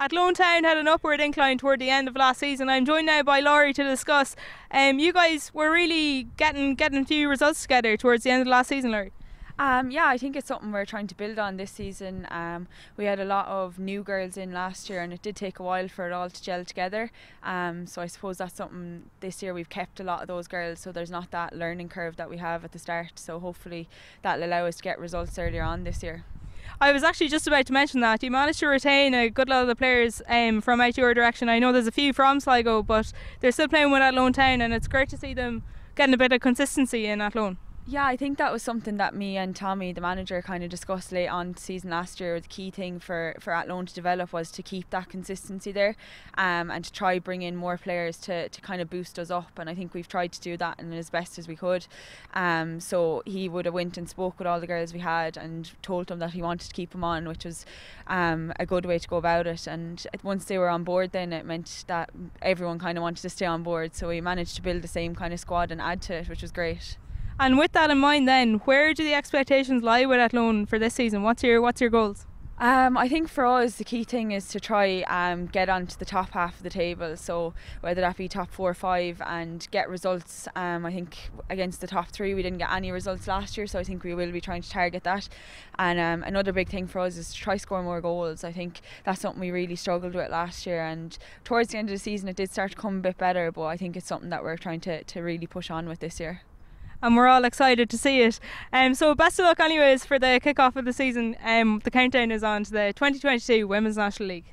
Athlone Town had an upward incline toward the end of last season. I'm joined now by Laurie to discuss. Um, you guys were really getting getting a few results together towards the end of last season, Laurie. Um, yeah, I think it's something we're trying to build on this season. Um, we had a lot of new girls in last year, and it did take a while for it all to gel together. Um, so I suppose that's something this year we've kept a lot of those girls, so there's not that learning curve that we have at the start. So hopefully that'll allow us to get results earlier on this year. I was actually just about to mention that you managed to retain a good lot of the players um, from out your direction. I know there's a few from Sligo, but they're still playing with Athlone Town, and it's great to see them getting a bit of consistency in Athlone. Yeah, I think that was something that me and Tommy, the manager, kind of discussed late on season last year. The key thing for for Athlone to develop was to keep that consistency there, um, and to try bring in more players to, to kind of boost us up. And I think we've tried to do that in as best as we could. Um, so he would have went and spoke with all the girls we had and told them that he wanted to keep them on, which was um, a good way to go about it. And once they were on board, then it meant that everyone kind of wanted to stay on board. So we managed to build the same kind of squad and add to it, which was great. And with that in mind, then, where do the expectations lie with Athlone for this season? What's your What's your goals? Um, I think for us the key thing is to try um, get onto the top half of the table. So whether that be top four or five and get results. Um, I think against the top three we didn't get any results last year, so I think we will be trying to target that. And um, another big thing for us is to try score more goals. I think that's something we really struggled with last year. And towards the end of the season it did start to come a bit better, but I think it's something that we're trying to, to really push on with this year and we're all excited to see it. Um, so best of luck, anyways, for the kick-off of the season. Um, the countdown is on to the 2022 Women's National League.